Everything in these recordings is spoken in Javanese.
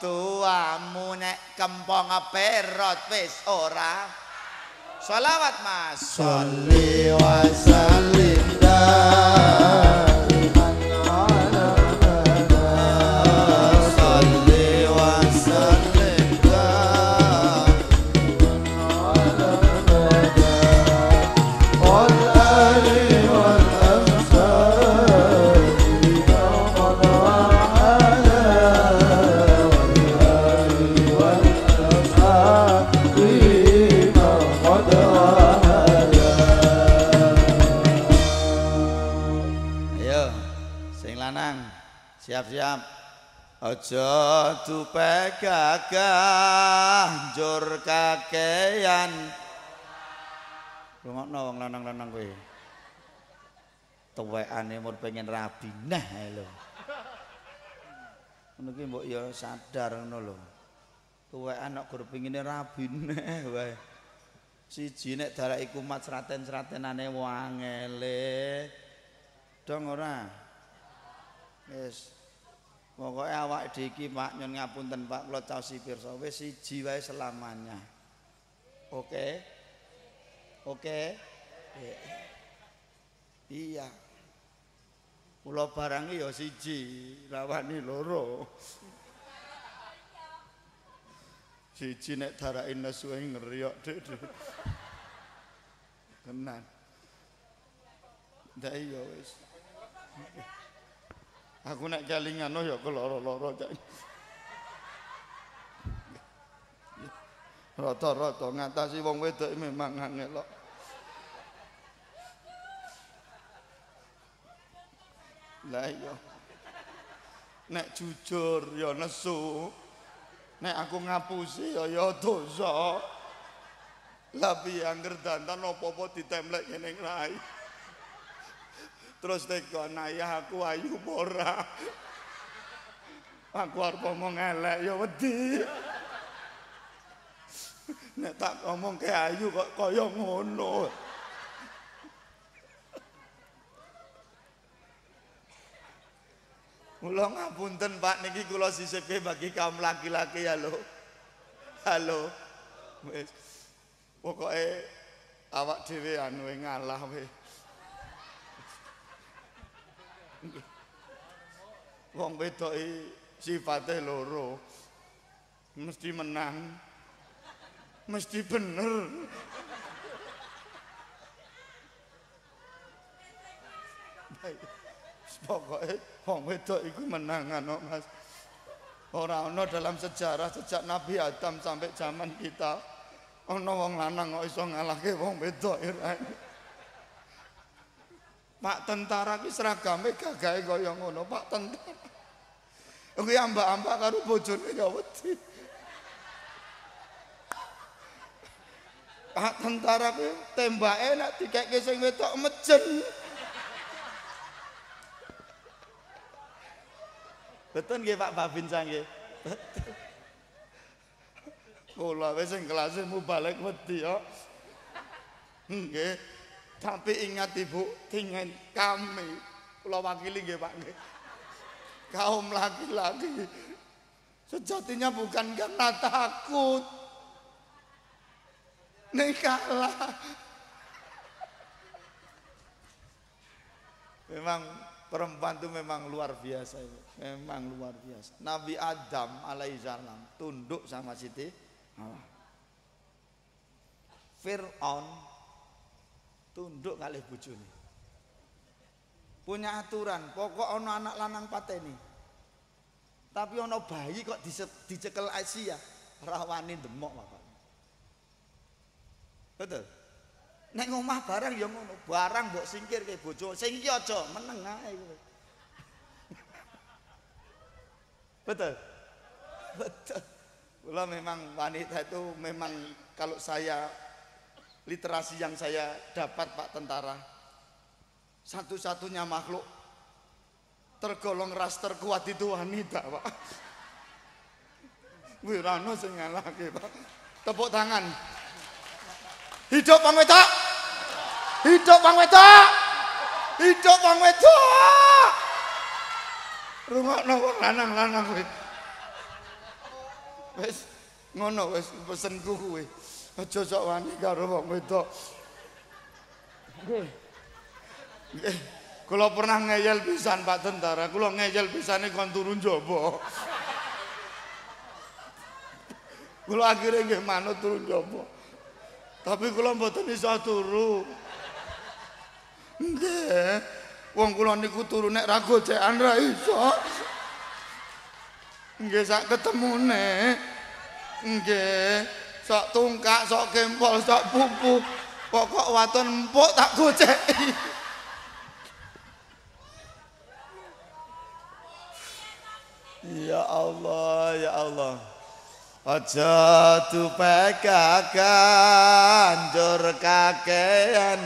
tuamu nek kempong perot wis ora. Salawat Mas. Salli wa sallim Aja dupe gagah njur kakean Rungokno wong lanang-lanang kowe. Tuwekane mur pengen rabi. Ae lho. Ngono ki mbok ya sadar ngono lho. Tuwekan kok pengine rabi nah wae. Siji nek darake kumat seraten-seratenane wangele. Dong ora? Wis pokoke awak dhewe iki Pak nyun ngapunten Pak kula caosi pirsa wis siji wae selamanya. Oke? Oke? Iya. Kula barang ya siji rawani loro. Siji nek darake nesu ngeriok dek tenan. Ndak iya wis Aku nek kelingan ya keloro-loro. Rata-rata ngatasi wong wedok memang angel. Lah iya. Nek jujur ya nesu. Nek aku ngapusi ya ya dosa. Lah piye angger dandan apa-apa ditemlek ngene rai. Terus tekon ayah aku ayu ora. Aku arep ngomong elek ya wedi. Nek tak ngomong ke ayu kok kaya ngono. Mula ngapunten Pak niki kula sisipe bagi kaum laki-laki ya lho. Halo. Wis. Pokoke awak dhewe anu ngalah wis. Wong wedoki sifate loro. Mesti menang. Mesti bener. Pokoke wong wedok iku menangan kok Mas. Ora ana dalam sejarah sejak Nabi Adam sampai zaman kita ana wong lanang kok iso ngalahke wong wedok ira. Pak tentara ki seragame gagahe kaya ngono, Pak tentara. Kuwi ambak-ambak karo bojone ya wedi. Pak tentara kuwi tembake nek dikekke sing wedok mejen. Betul nggih Pak Babin sange. Kula wis sing kelas balik wedi ya. Nggih. Tapi ingat Ibu, ingin kami kula wakili nggih Pak. Kaum laki-laki sejatinya bukan karena takut. Nek kalah. Memang perempuan itu memang luar biasa itu. Memang luar biasa. Nabi Adam alaihissalam tunduk sama Siti. Fir'aun tunduk kali bojone. Punya aturan, pokok ono anak lanang pateni. Tapi ono bayi kok dicekel Asia, rawani demok bapak. Betul. Nek ngomah barang ya ngono, barang mbok singkir ke bojo, sing iki aja meneng ae kowe. Betul. Betul. Kula memang wanita itu memang kalau saya literasi yang saya dapat Pak tentara satu-satunya makhluk tergolong ras terkuat itu wanita Pak. Wirano sing ngalahke Pak. Tepuk tangan. Hidup Bang Wedok. Hidup Bang Wedok. Hidup Bang Wedok. Rungokno wong lanang-lanang kuwi. Wis ngono wis pesenku kuwi. Aja sok wani karo wong wedok. Nggih. Nggih. Kula pernah ngeyel pisan Pak Tentara, kula ngeyel pisane kon turun jaba. Kula akhirnya nggih manut turun jaba. Tapi kula mboten iso turu. Nggih. Wong kula niku turu nek ra gocekan ra iso. Nggih sak ketemune. Nggih. Sok tungkak, sok kempol, sok pupu. Pokok waton empuk tak goceki. Ya Allah, ya Allah. Aja tupekakan jur kakean.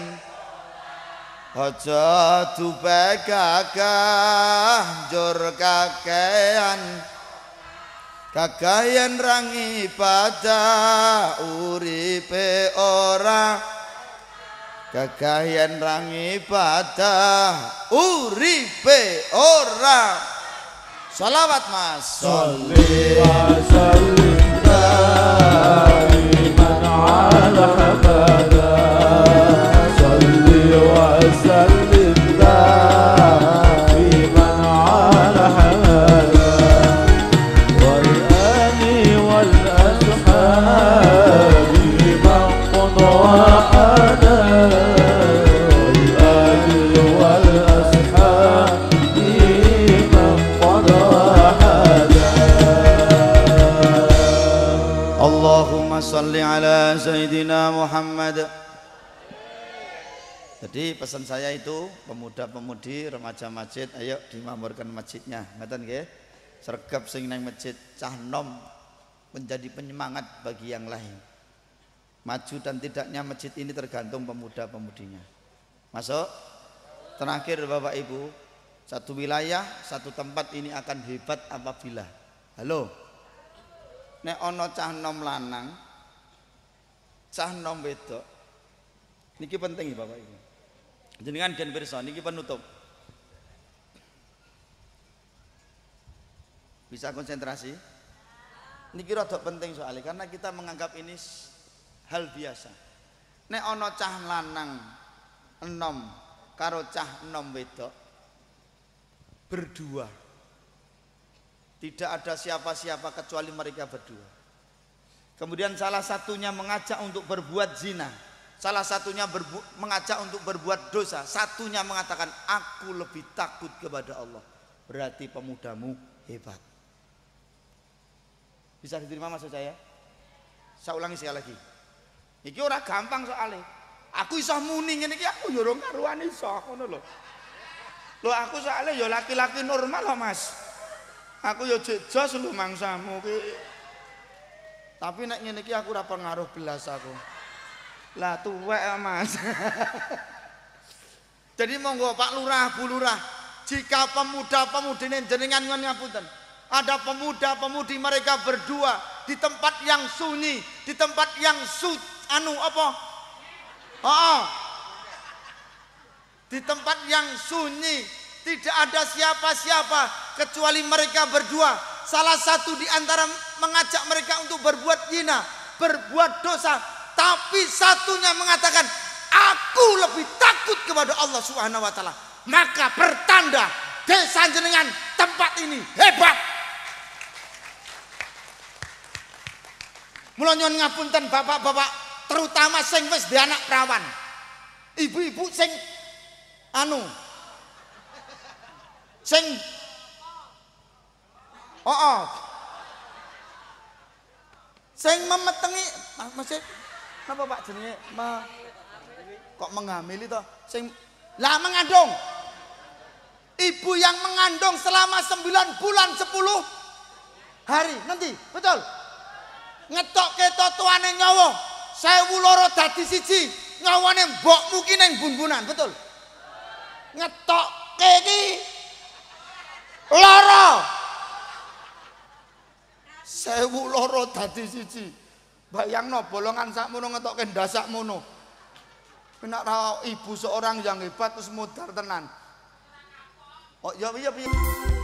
Aja tupekakan jur kakean. kagayan rangi pada uripe ora. Kagayan rangi pada uripe ora. Salawat mas. Salli wa sallim. Allahumma salli ala Sayyidina Muhammad. Jadi pesan saya itu pemuda-pemudi remaja masjid ayo dimamurkan masjidnya. Ngeten nggih? Sergap sing nang masjid cah nom menjadi penyemangat bagi yang lain. Maju dan tidaknya masjid ini tergantung pemuda-pemudinya. Masuk? Terakhir Bapak Ibu satu wilayah satu tempat ini akan hebat apabila. Halo nek ana cah nom lanang cah nom wedok niki penting ya Bapak Ibu. Jenengan gen pirsa niki penutup. Bisa konsentrasi? Niki rada penting soalnya karena kita menganggap ini hal biasa. Nek ana cah lanang enom karo cah enom wedok berdua tidak ada siapa-siapa kecuali mereka berdua. Kemudian salah satunya mengajak untuk berbuat zina. Salah satunya mengajak untuk berbuat dosa. Satunya mengatakan aku lebih takut kepada Allah. Berarti pemudamu hebat. Bisa diterima maksud saya? Saya ulangi sekali lagi. Iki ora gampang soalnya. Aku iso muni ngene iki aku ora karuan iso. Lho aku soalnya yo laki-laki normal loh Mas. Aku yo jek jos lho mangsamu ki. Tapi nek ngene iki aku ora pengaruh belas aku. Lah tuwek ya, Mas. Jadi monggo Pak Lurah, Bu Lurah, jika pemuda-pemudi jenengan nyuwun ngapunten. Ada pemuda-pemudi mereka berdua di tempat yang sunyi, di tempat yang su anu apa? Oh, di tempat yang sunyi, tidak ada siapa-siapa kecuali mereka berdua. Salah satu di antara mengajak mereka untuk berbuat zina, berbuat dosa, tapi satunya mengatakan, "Aku lebih takut kepada Allah Subhanahu wa taala." Maka pertanda desa jenengan tempat ini hebat. Mula nyuwun ngapunten bapak-bapak, terutama sing wis anak perawan. Ibu-ibu sing anu sing oh, oh. sing memetengi Mas masih napa Pak jenenge Me- kok menghamili toh? Sing lah mengandung. Ibu yang mengandung selama 9 bulan 10 hari. Nanti betul? Ngetok keto tuane nyawa sewu loro dadi siji. Nyawane mbokmu ki ning bumbunan betul? Ngetok iki loro sewu loro dadi siji bayangno bolongan sakmono ngetokke ndasak mono Nek ra ibu seorang yang hebat terus mudar tenan. Oh iya iya piye?